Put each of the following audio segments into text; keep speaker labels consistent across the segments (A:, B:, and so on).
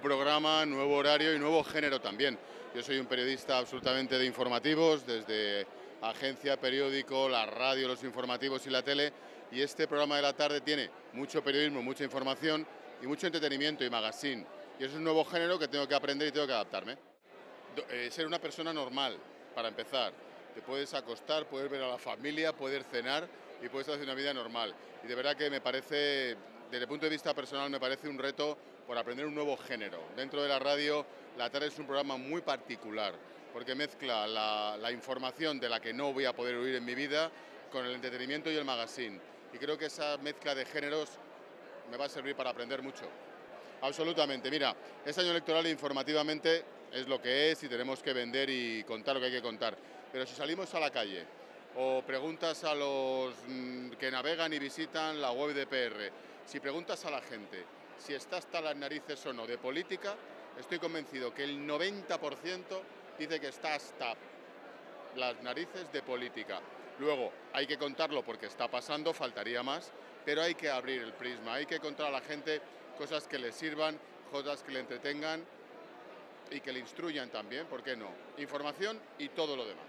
A: programa, nuevo horario y nuevo género también. Yo soy un periodista absolutamente de informativos, desde agencia, periódico, la radio, los informativos y la tele, y este programa de la tarde tiene mucho periodismo, mucha información y mucho entretenimiento y magazine. Y es un nuevo género que tengo que aprender y tengo que adaptarme. Eh, ser una persona normal, para empezar. Te puedes acostar, puedes ver a la familia, puedes cenar y puedes hacer una vida normal. Y de verdad que me parece, desde el punto de vista personal, me parece un reto por aprender un nuevo género. Dentro de la radio, la tarde es un programa muy particular, porque mezcla la, información de la que no voy a poder oír en mi vida con el entretenimiento y el magazine. Y creo que esa mezcla de géneros me va a servir para aprender mucho. Absolutamente. Mira, es año electoral informativamente es lo que es y tenemos que vender y contar lo que hay que contar. Pero si salimos a la calle o preguntas a los mm, que navegan y visitan la web de PR, si preguntas a la gente si está hasta las narices o no de política, estoy convencido que el 90% dice que está hasta las narices de política. Luego, hay que contarlo porque está pasando, faltaría más, pero hay que abrir el prisma, hay que contar a la gente cosas que le sirvan, cosas que le entretengan y que le instruyan también, ¿por qué no? Información y todo lo demás.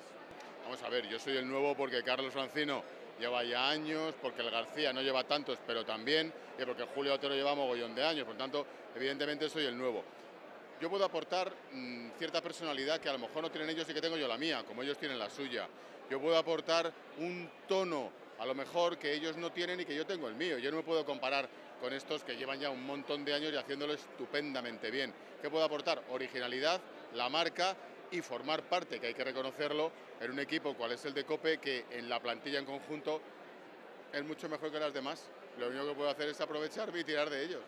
A: Vamos a ver, yo soy el nuevo porque Carlos Francino lleva ya años, porque el García no lleva tantos, pero también, y porque Julio Otero lleva mogollón de años, por tanto, evidentemente soy el nuevo. Yo puedo aportar mmm, cierta personalidad que a lo mejor no tienen ellos y que tengo yo la mía, como ellos tienen la suya. Yo puedo aportar un tono, a lo mejor, que ellos no tienen y que yo tengo el mío. Yo no me puedo comparar con estos que llevan ya un montón de años y haciéndolo estupendamente bien. ¿Qué puedo aportar? Originalidad, la marca y formar parte, que hay que reconocerlo, en un equipo cual es el de COPE, que en la plantilla en conjunto es mucho mejor que las demás. Lo único que puedo hacer es aprovecharme y tirar de ellos.